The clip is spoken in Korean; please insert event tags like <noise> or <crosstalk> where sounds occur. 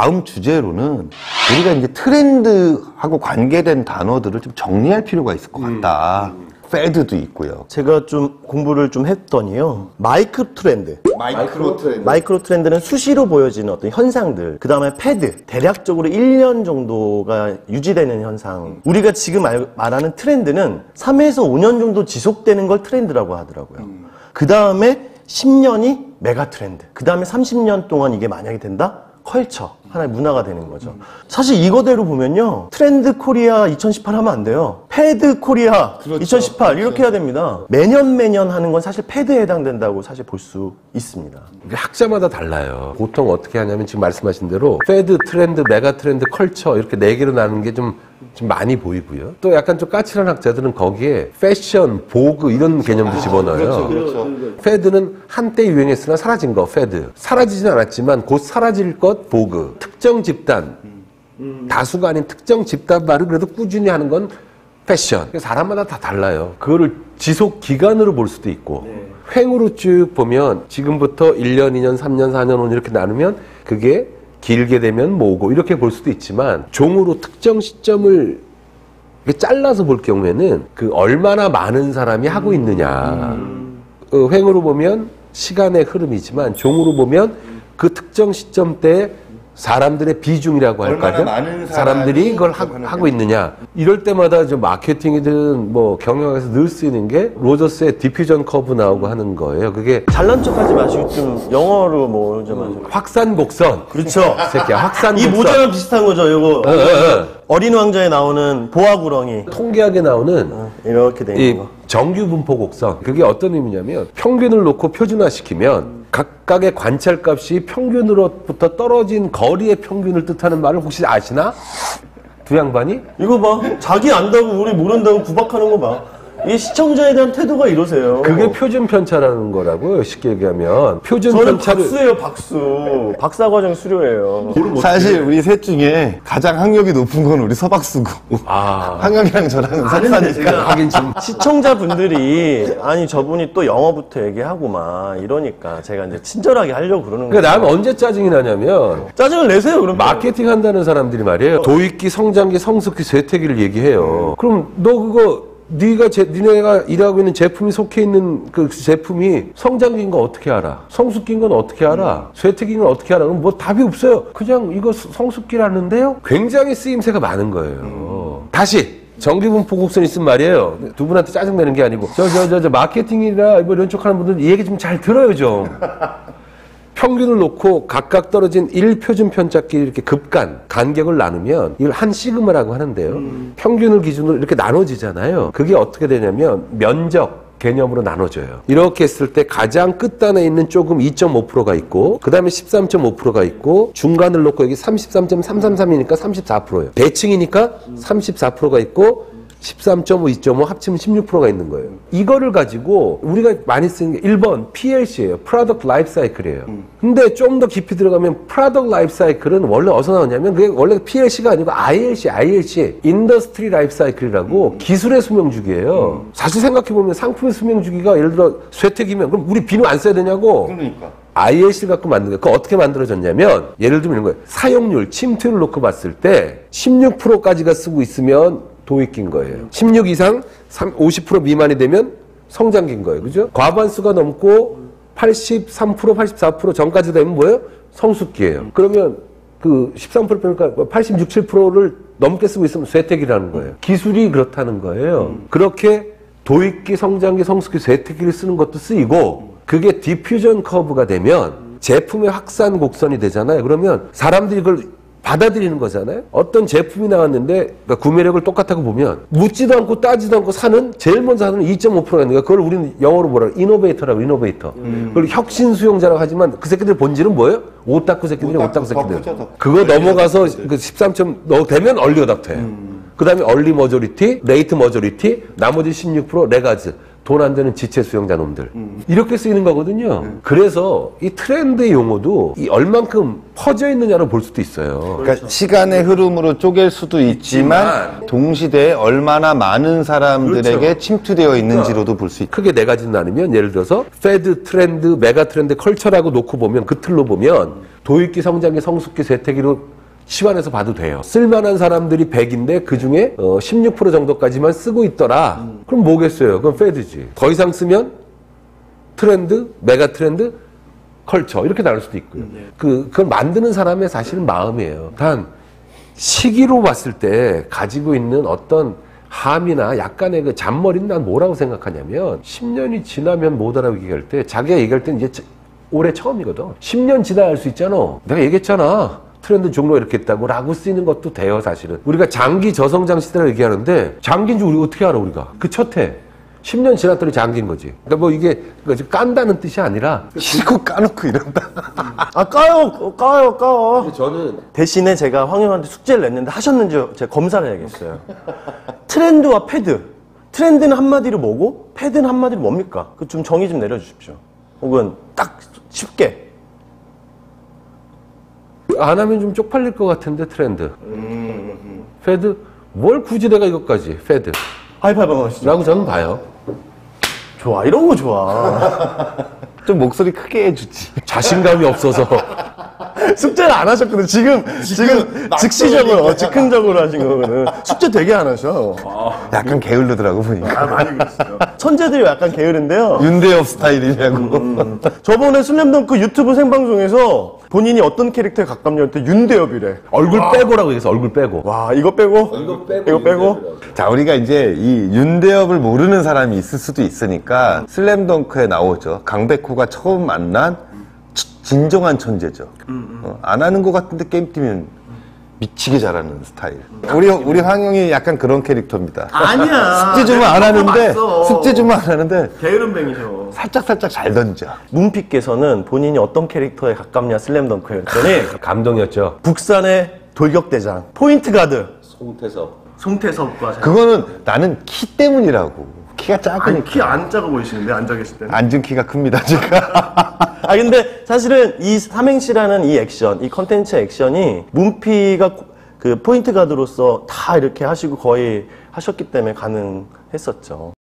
다음 주제로는 우리가 이제 트렌드하고 관계된 단어들을 좀 정리할 필요가 있을 것 같다. fad도 있고요. 제가 좀 공부를 좀 했더니요. micro trend. micro trend. micro trend는 수시로 보여지는 어떤 현상들. 그 다음에 fad. 대략적으로 1년 정도가 유지되는 현상. 우리가 지금 알- 말하는 트렌드는 3에서 5년 정도 지속되는 걸 트렌드라고 하더라고요. 그 다음에 10년이 mega trend. 그 다음에 30년 동안 이게 만약에 된다? culture. 하나의 문화가 되는 거죠. 사실 이거대로 보면요. 트렌드 코리아 2018 하면 안 돼요. fad 코리아 2018 이렇게 해야 됩니다. 매년 매년 하는 건 사실 fad에 해당된다고 사실 볼 수 있습니다. 이게 학자마다 달라요. 보통 어떻게 하냐면 지금 말씀하신 대로 fad, 트렌드, mega trend, culture 이렇게 네 개로 나누는 게좀 좀 많이 보이고요. 또 약간 좀 까칠한 학자들은 거기에 패션, vogue 이런 개념도 집어넣어요. fad는 한때 유행했으나 사라진 거, fad. 사라지진 않았지만 곧 사라질 것, vogue. 특정 집단, 다수가 아닌 특정 집단 말을 그래도 꾸준히 하는 건 패션. 사람마다 다 달라요. 그거를 지속 기간으로 볼 수도 있고, 횡으로 쭉 보면 지금부터 1년, 2년, 3년, 4년, 5년 이렇게 나누면 그게 길게 되면 뭐고 이렇게 볼 수도 있지만 종으로 특정 시점을 잘라서 볼 경우에는 그 얼마나 많은 사람이 하고 있느냐. 어, 횡으로 보면 시간의 흐름이지만 종으로 보면 그 특정 시점 때 사람들의 비중이라고 할까요? 사람들이 그걸 하, 하고 있느냐. 이럴 때마다 좀 마케팅이든 뭐 경영에서 늘 쓰이는 게 로저스의 diffusion curve 나오고 하는 거예요. 그게 잘난 척하지 마시고 좀 영어로 뭐 좀 하죠. 확산 곡선. 그렇죠. 새끼야, 확산 이 곡선. 모자랑 비슷한 거죠. 이거 어, 어, 어. 어린 왕자에 나오는 보아구렁이 통계학에 나오는 이렇게 돼이 있는 거. 정규 분포 곡선 그게 어떤 의미냐면 평균을 놓고 표준화시키면 각각의 관찰값이 평균으로부터 떨어진 거리의 평균을 뜻하는 말을 혹시 아시나? 두 양반이? 이거 봐. 자기 안다고 우리 모른다고 구박하는 거 봐. 이 시청자에 대한 태도가 이러세요. 그게 표준 편차라는 거라고요. 쉽게 얘기하면 표준 저는 편차를 박수예요, 박수. 박사 과정 수료예요. 사실 우리 셋 중에 가장 학력이 높은 건 우리 서박수고. 아 <laughs> 학력이랑 저랑은 아는데 석사니까. 하긴 좀 시청자분들이 아니 저분이 또 영어부터 얘기하고 막 이러니까 제가 이제 친절하게 하려고 그러는 거예요. 그러니까 나는 언제 짜증이 나냐면 짜증을 내세요, 그럼. 마케팅 한다는 사람들이 말이에요. 도입기, 성장기, 성숙기, 쇠퇴기를 얘기해요. 그럼 너 그거 네가 제, 니네가 일하고 있는 제품이 속해 있는 그 제품이 성장기인 거 어떻게 알아? 성숙기인 건 어떻게 알아? 쇠퇴기인 건 어떻게 알아? 그럼 뭐 답이 없어요. 그냥 이거 수- 성숙기라는데요? 굉장히 쓰임새가 많은 거예요. 다시 정기분포 곡선 있으면 말이에요. 두 분한테 짜증내는 게 아니고 저 저 저 저 마케팅이나 뭐 이런 쪽 하는 분들 이 얘기 좀 잘 들어요 좀. 평균을 놓고 각각 떨어진 1표준 편차끼리 이렇게 급간, 간격을 나누면 이걸 한 시그마라고 하는데요. 평균을 기준으로 이렇게 나눠지잖아요. 그게 어떻게 되냐면 면적, 개념으로 나눠져요. 이렇게 했을 때 가장 끝단에 있는 조금 2.5%가 있고, 그 다음에 13.5%가 있고, 중간을 놓고 여기 33.333이니까 34%예요. 대칭이니까 34%가 있고, 13.5, 2.5 합치면 16%가 있는 거예요. 이거를 가지고 우리가 많이 쓰는 게 1번 PLC예요. Product Life Cycle이에요. 근데 좀 더 깊이 들어가면 Product Life Cycle은 원래 어디서 나오냐면 그게 원래 PLC가 아니고 ILC, ILC, Industry Life Cycle이라고 기술의 수명주기예요. 사실 생각해보면 상품의 수명주기가 예를 들어 쇠퇴기면 그럼 우리 비누 안 써야 되냐고. 그러니까. ILC를 갖고 만든 거예요. 그거 어떻게 만들어졌냐면, 예를 들면 이런 거예요. 사용률, 침투율을 놓고 봤을 때, 16%까지가 쓰고 있으면 도입기인 거예요. 16 이상 3, 50% 미만이 되면 성장기인 거예요. 그죠? 과반수가 넘고 83%, 84% 전까지 되면 뭐예요? 성숙기예요. 그러면 그 13% 그러니까 86, 7%를 넘게 쓰고 있으면 쇠퇴기라는 거예요. 기술이 그렇다는 거예요. 그렇게 도입기, 성장기, 성숙기, 쇠퇴기를 쓰는 것도 쓰이고 그게 디퓨전 커브가 되면 제품의 확산 곡선이 되잖아요. 그러면 사람들이 그걸 받아들이는 거잖아요. 어떤 제품이 나왔는데 그러니까 구매력을 똑같다고 보면 묻지도 않고 따지도 않고 사는 제일 먼저 하는 2.5%가 있는 거야. 그걸 우리는 영어로 뭐라 이노베이터라고 이노베이터. 그걸 혁신 수용자라고 하지만 그 새끼들 본질은 뭐예요? 오타쿠 새끼들이 오타쿠, 새끼들. 덕후죠. 그거 넘어가서 그 13점 너 되면 early adopter예요. 그다음에 early majority, late majority, 나머지 16% laggards. 돈 안 되는 지체 수용자 놈들. 이렇게 쓰이는 거거든요. 그래서 이 트렌드 용어도 이 얼만큼 퍼져 있느냐로 볼 수도 있어요. 그러니까 시간의 흐름으로 쪼갤 수도 있지만 동시대에 얼마나 많은 사람들에게 그렇죠. 침투되어 있는지로도 볼수 있다. 크게 네 가지 나누면 예를 들어서 fad 트렌드, mega trend, culture라고 놓고 보면 그 틀로 보면 도입기, 성장기, 성숙기, 쇠퇴기로 치환해서 봐도 돼요. 쓸만한 사람들이 100인데 그 중에 16% 정도까지만 쓰고 있더라. 그럼 뭐겠어요? 그럼 fad지. 더 이상 쓰면 트렌드, mega trend, culture 이렇게 나눌 수도 있고요. 그 그걸 만드는 사람의 사실은 마음이에요. 단 시기로 봤을 때 가지고 있는 어떤 함이나 약간의 그 잔머리는 난 뭐라고 생각하냐면 10년이 지나면 못 알아보게 때 자기가 얘기할 때는 이제 자- 올해 처음이거든. 10년 지나야 할수 있잖아. 내가 얘기했잖아. 트렌드 종로 이렇게 있다고 라고 쓰이는 것도 돼요 사실은. 우리가 장기 저성장 시대라고 얘기하는데 장기인 줄 우리 어떻게 알아 우리가? 그 첫 해. 10년 지났더니 장기인 거지. 그러니까 뭐 이게 그러니까 깐다는 뜻이 아니라 <laughs> 실컷 까놓고 이런다. <laughs> 아 까요 까요 까요. 저는 대신에 제가 황 형한테 숙제를 냈는데 하셨는지 제가 검사를 해야겠어요. 트렌드와 패드. 트렌드는 한마디로 뭐고 패드는 한마디로 뭡니까? 그 좀 정의 좀 내려주십시오. 혹은 딱 쉽게 안 하면 좀 쪽팔릴 것 같은데 트렌드. fad 뭘 굳이 내가 이것까지 fad. 하이파이브 하시죠 라고 저는 봐요. 좋아 이런 거 좋아 <laughs> 좀 목소리 크게 해주지. 자신감이 없어서 <laughs> 숙제를 안 하셨거든. 지금 지금 즉시적으로 어, 즉흥적으로 하신 거거든. 숙제 되게 안 하셔. 약간 게을르더라고 보니까. 많이 그랬어요 천재들이 약간 게으른데요? 윤대협 스타일이냐고. 음. 저번에 슬램덩크 유튜브 생방송에서 본인이 어떤 캐릭터에 가깝냐고 했더니 윤대협이래. 얼굴 빼고라고 해서 얼굴 빼고. 와 이거 빼고? 이거 빼고 이거 빼고? 자, 우리가 이제 이 윤대협을 모르는 사람이 있을 수도 있으니까 슬램덩크에 나오죠. 강백호가 처음 만난 치- 진정한 천재죠. 어, 안 하는 것 같은데 게임팀은 미치게 잘하는 스타일. 우리 우리 황영이 약간 그런 캐릭터입니다. 아니야 숙제 주면 안 하는데 숙제 주면 안 하는데 게으름뱅이셔 살짝 살짝 잘 던져. 문피께서는 본인이 어떤 캐릭터에 가깝냐 슬램덩크였더니 <laughs> 감동이었죠. 북산의 돌격대장 포인트 가드 송태섭. 송태섭과 그거는 나는 키 때문이라고. 키가 작으니까. 안 작아 보이시는데 앉아 계실 때는 앉은 키가 큽니다, 제가. <laughs> 아 근데 사실은 이 삼행시라는 이 액션, 이 컨텐츠 액션이 문피가 그 포인트 가드로서 다 이렇게 하시고 거의 하셨기 때문에 가능했었죠.